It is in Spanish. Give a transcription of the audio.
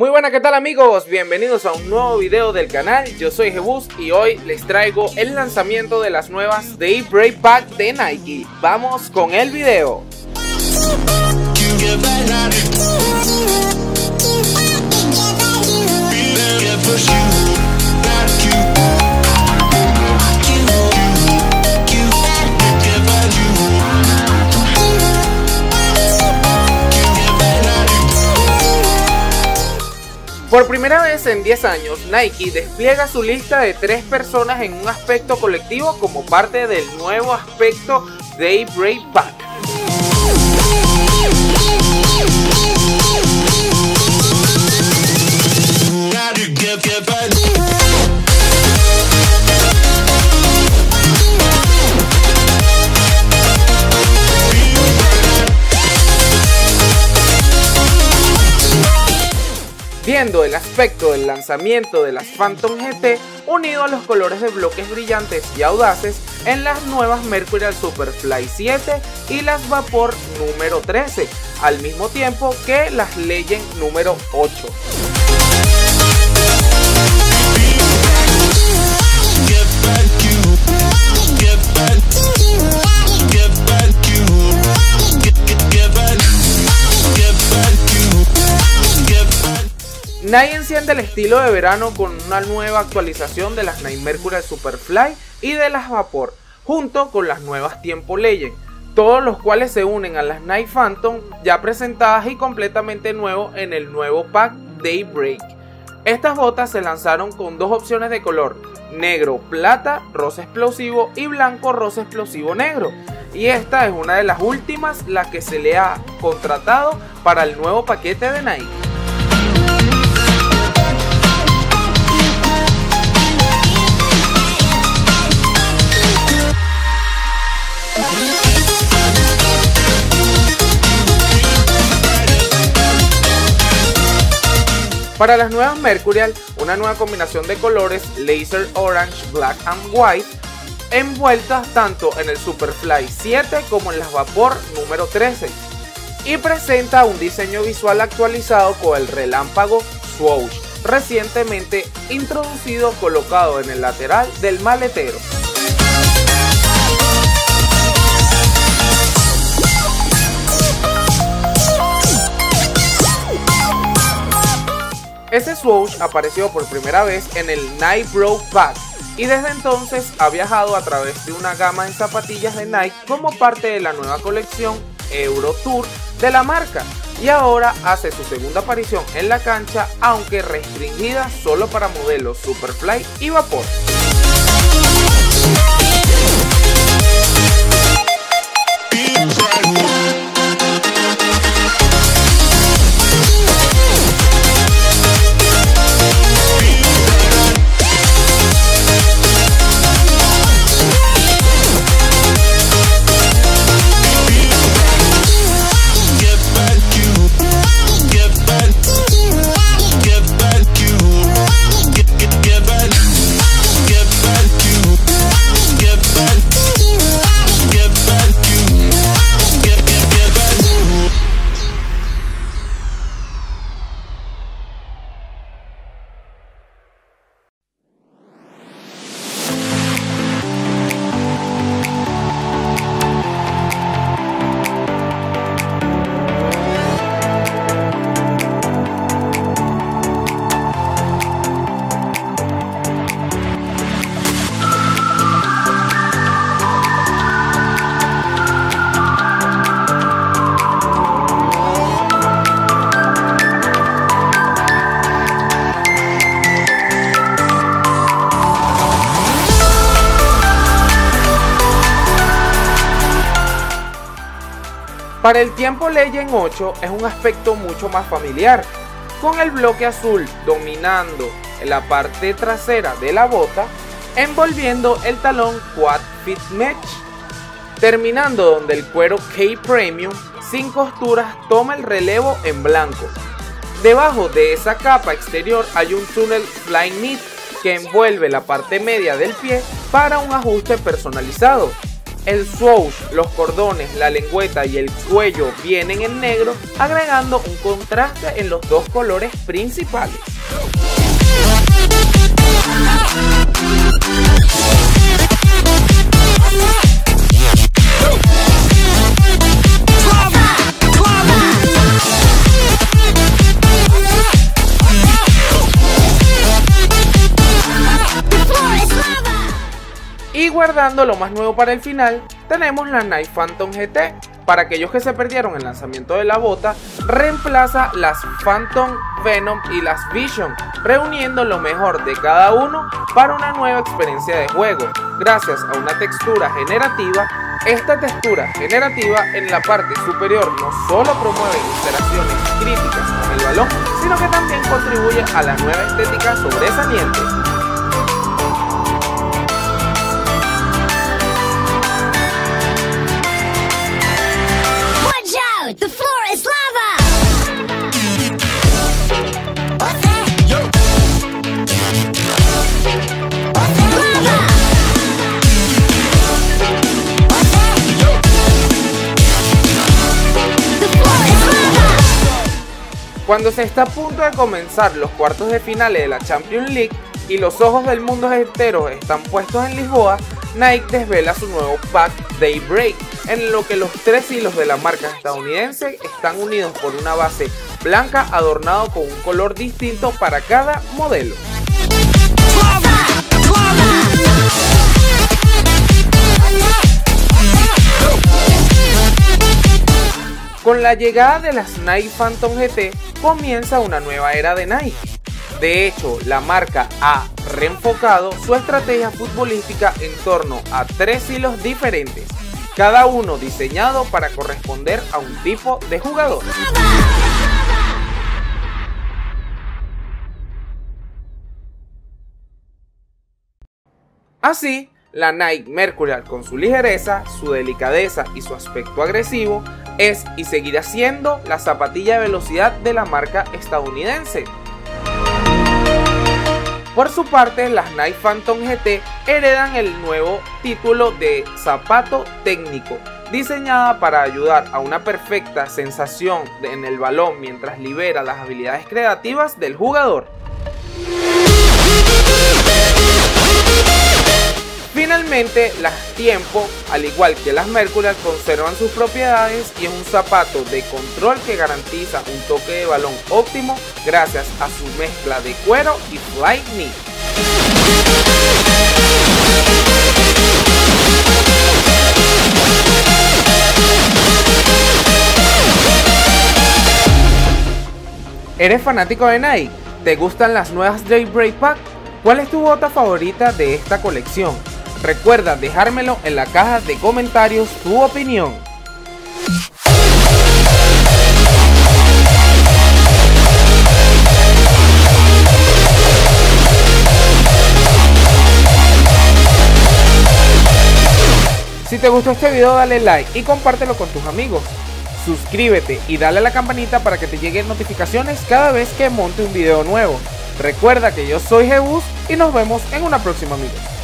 Muy buenas, ¿qué tal amigos? Bienvenidos a un nuevo video del canal, yo soy Jebus y hoy les traigo el lanzamiento de las nuevas Daybreak Pack de Nike. Vamos con el video. Primera vez en 10 años, Nike despliega su lista de tres personas en un aspecto colectivo como parte del nuevo aspecto Daybreak Pack. El aspecto del lanzamiento de las Phantom GT unido a los colores de bloques brillantes y audaces en las nuevas Mercurial Superfly 7 y las Vapor número 13, al mismo tiempo que las Legend número 8. Nike enciende el estilo de verano con una nueva actualización de las Nike Mercurial Superfly y de las Vapor, junto con las nuevas Tiempo Legend, todos los cuales se unen a las Nike Phantom ya presentadas y completamente nuevos en el nuevo pack Daybreak. Estas botas se lanzaron con dos opciones de color, negro plata, rosa explosivo y blanco rosa explosivo negro. Y esta es una de las últimas, la que se le ha contratado para el nuevo paquete de Nike. Para las nuevas Mercurial, una nueva combinación de colores Laser Orange, Black and White, envueltas tanto en el Superfly 7 como en las Vapor número 13. Y presenta un diseño visual actualizado con el relámpago Swoosh, recientemente introducido colocado en el lateral del maletero. Ese swoosh apareció por primera vez en el Bro Pack y desde entonces ha viajado a través de una gama de zapatillas de Nike como parte de la nueva colección Euro Tour de la marca y ahora hace su segunda aparición en la cancha aunque restringida solo para modelos Superfly y Vapor. Para el tiempo Legend 8 es un aspecto mucho más familiar, con el bloque azul dominando la parte trasera de la bota, envolviendo el talón Quad Fit Match, terminando donde el cuero K Premium sin costuras toma el relevo en blanco. Debajo de esa capa exterior hay un túnel Flying Knit que envuelve la parte media del pie para un ajuste personalizado El swoosh, los cordones, la lengüeta y el cuello vienen en negro, agregando un contraste en los dos colores principales. Guardando lo más nuevo para el final, tenemos la Nike Phantom GT. Para aquellos que se perdieron el lanzamiento de la bota, reemplaza las Phantom Venom y las Vision, reuniendo lo mejor de cada uno para una nueva experiencia de juego. Gracias a una textura generativa, esta textura generativa en la parte superior no solo promueve interacciones críticas con el balón, sino que también contribuye a la nueva estética sobresaliente. Cuando se está a punto de comenzar los cuartos de finales de la Champions League y los ojos del mundo entero están puestos en Lisboa, Nike desvela su nuevo pack Daybreak, en lo que los tres hilos de la marca estadounidense están unidos por una base blanca adornado con un color distinto para cada modelo. Con la llegada de las Nike Phantom GT comienza una nueva era de Nike. De hecho, la marca ha reenfocado su estrategia futbolística en torno a tres hilos diferentes, cada uno diseñado para corresponder a un tipo de jugador. Así, la Nike Mercurial con su ligereza, su delicadeza y su aspecto agresivo es y seguirá siendo la zapatilla de velocidad de la marca estadounidense. Por su parte, las Nike Phantom GT heredan el nuevo título de zapato técnico, diseñada para ayudar a una perfecta sensación en el balón mientras libera las habilidades creativas del jugador. Finalmente, las Tiempo, al igual que las Mercurial, conservan sus propiedades y es un zapato de control que garantiza un toque de balón óptimo gracias a su mezcla de cuero y flight knit. ¿Eres fanático de Nike? ¿Te gustan las nuevas Daybreak Pack? ¿Cuál es tu bota favorita de esta colección? Recuerda dejármelo en la caja de comentarios tu opinión. Si te gustó este video dale like y compártelo con tus amigos. Suscríbete y dale a la campanita para que te lleguen notificaciones cada vez que monte un video nuevo. Recuerda que yo soy Jebus y nos vemos en una próxima amigos.